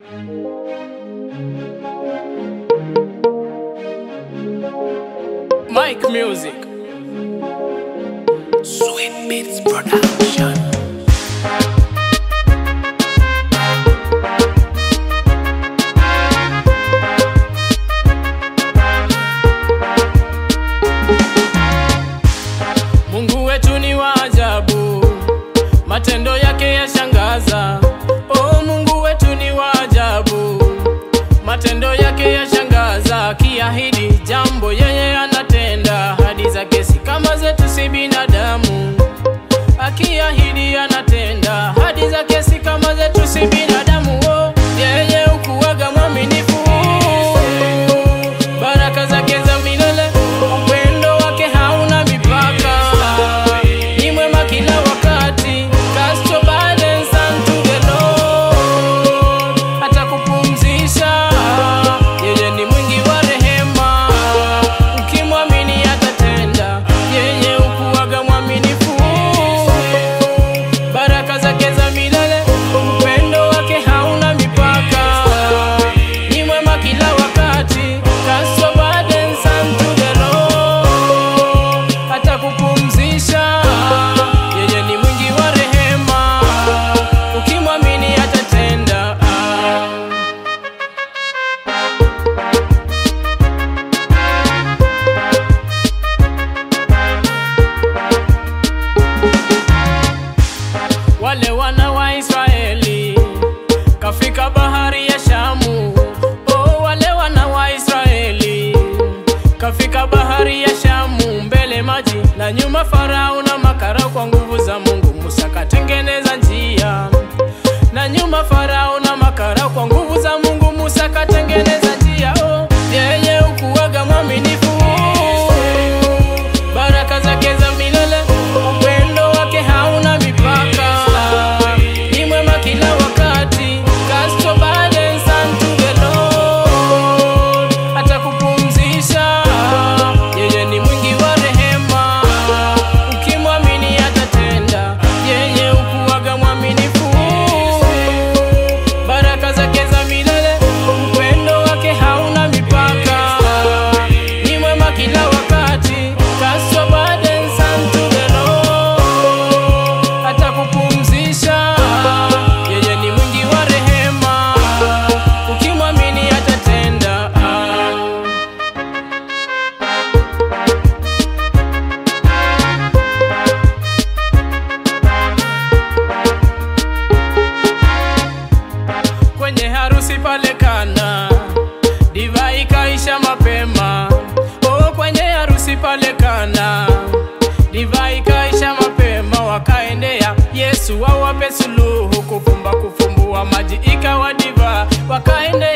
Mike Music. Sweet Beats Production. Mungu wetu ni matendo yake yashangaza. yake yashangaza, kiahidi jambo yeye anatenda. Hadi za kesi kama zetu si binadamu, akiahidi anatenda mara una makara kwa nguvu za Mungu, Musa katengeneza njia. Na nyuma Farao pale kana, divai kaisha mapema. Oh, kwenye harusi pale kana, divai kaisha mapema. Wakaendea Yesu wawape suluhu, kufumba kufumbua maji ikawa diva, wakaendea